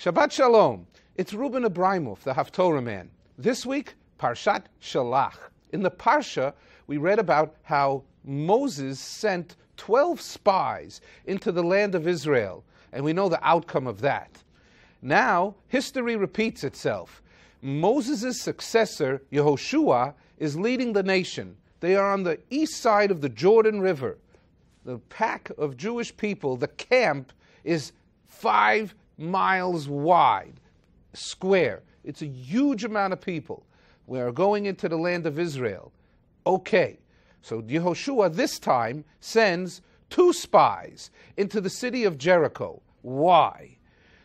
Shabbat Shalom. It's Reuben Ebrahimoff, the Haftorah man. This week, Parshat Shelach. In the Parsha, we read about how Moses sent 12 spies into the land of Israel, and we know the outcome of that. Now, history repeats itself. Moses' successor, Yehoshua, is leading the nation. They are on the east side of the Jordan River. The pack of Jewish people, the camp, is five miles wide, square. It's a huge amount of people. We are going into the land of Israel. Okay, so Yehoshua this time sends two spies into the city of Jericho. Why?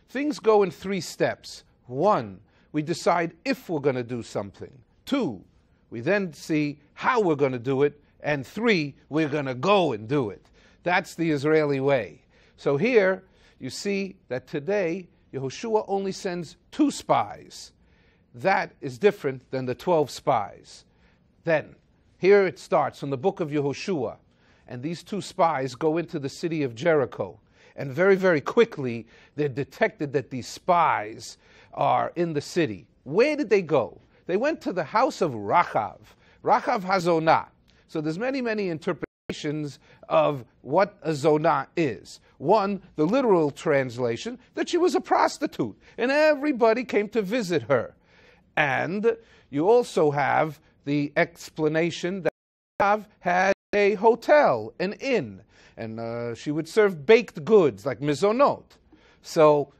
Things go in three steps. One, we decide if we're going to do something. Two, we then see how we're going to do it. And three, we're going to go and do it. That's the Israeli way. So here, you see that today Yehoshua only sends two spies. That is different than the 12 spies. Then, here it starts from the book of Yehoshua. And these two spies go into the city of Jericho. And very, very quickly, they're detected that these spies are in the city. Where did they go? They went to the house of Rachav, Rachav Hazonah. So there's many, many interpretations of what a zonah is. One, the literal translation, that she was a prostitute, and everybody came to visit her. And you also have the explanation that Rachav had a hotel, an inn, and uh, she would serve baked goods like mizonot. So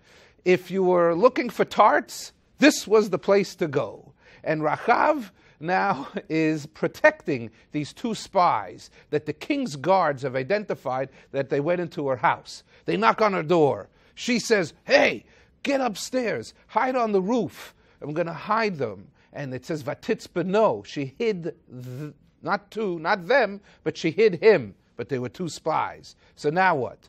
if you were looking for tarts, this was the place to go. And Rachav now is protecting these two spies that the king's guards have identified that they went into her house. They knock on her door. She says, Hey, get upstairs, hide on the roof. I'm going to hide them. And it says, Vatitz beno. She hid, th- not two, not them, but she hid him. But they were two spies. So now what?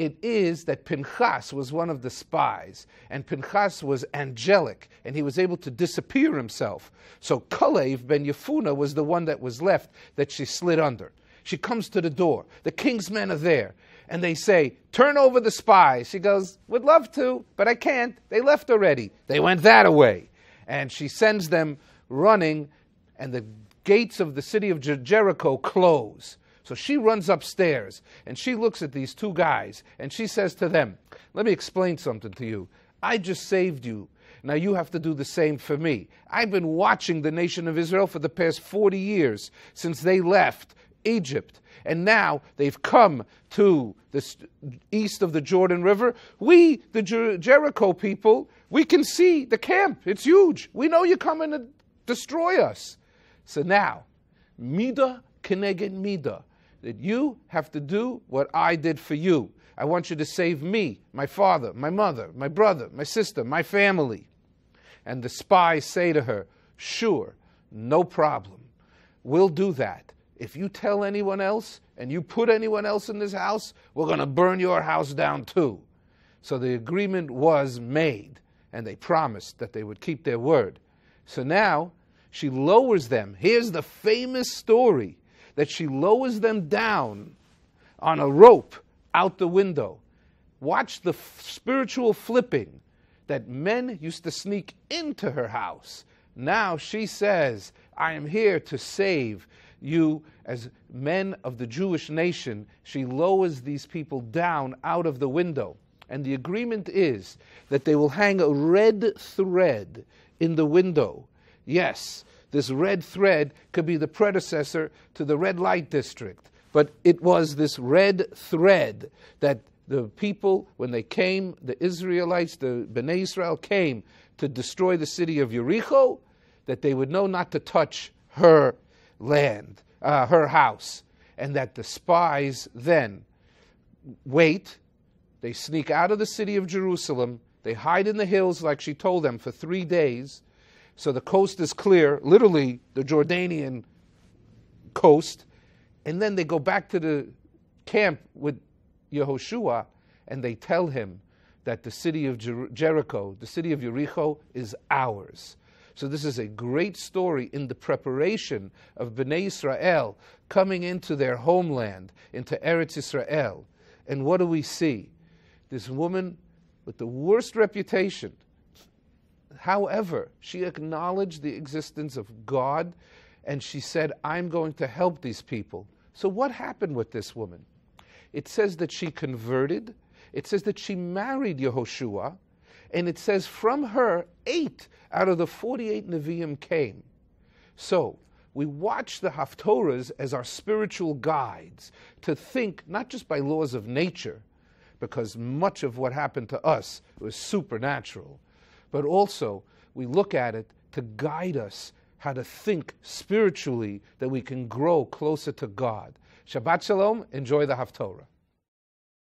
It is that Pinchas was one of the spies, and Pinchas was angelic, and he was able to disappear himself. So Kalev ben Yefuna was the one that was left that she slid under. She comes to the door. The king's men are there, and they say, Turn over the spies. She goes, Would love to, but I can't. They left already. They went that away. And she sends them running, and the gates of the city of Jericho close. So she runs upstairs and she looks at these two guys and she says to them, Let me explain something to you. I just saved you. Now you have to do the same for me. I've been watching the nation of Israel for the past 40 years since they left Egypt. And now they've come to the east of the Jordan River. We, the Jer- Jericho people, we can see the camp. It's huge. We know you're coming to destroy us. So now, Mida keneged Mida that you have to do what I did for you. I want you to save me, my father, my mother, my brother, my sister, my family. And the spies say to her, Sure, no problem. We'll do that. If you tell anyone else and you put anyone else in this house, we're going to burn your house down too. So the agreement was made, and they promised that they would keep their word. So now she lowers them. Here's the famous story that she lowers them down on a rope out the window. Watch the f- spiritual flipping that men used to sneak into her house. Now she says, I am here to save you as men of the Jewish nation. She lowers these people down out of the window. And the agreement is that they will hang a red thread in the window. Yes, this red thread could be the predecessor to the red light district. But it was this red thread that the people, when they came, the Israelites, the Bnei Israel came to destroy the city of Jericho, that they would know not to touch her land, uh, her house, and that the spies then wait, they sneak out of the city of Jerusalem, they hide in the hills like she told them for three days, so the coast is clear, literally the Jordanian coast. And then they go back to the camp with Yehoshua and they tell him that the city of Jer- Jericho, the city of Jericho, is ours. So this is a great story in the preparation of Bnei Israel coming into their homeland, into Eretz Israel. And what do we see? This woman with the worst reputation. However, she acknowledged the existence of God and she said, I'm going to help these people. So, what happened with this woman? It says that she converted, it says that she married Yehoshua, and it says from her, eight out of the 48 Nevi'im came. So, we watch the Haftorahs as our spiritual guides to think not just by laws of nature, because much of what happened to us was supernatural, but also we look at it to guide us how to think spiritually that we can grow closer to God. Shabbat Shalom, enjoy the Haftorah.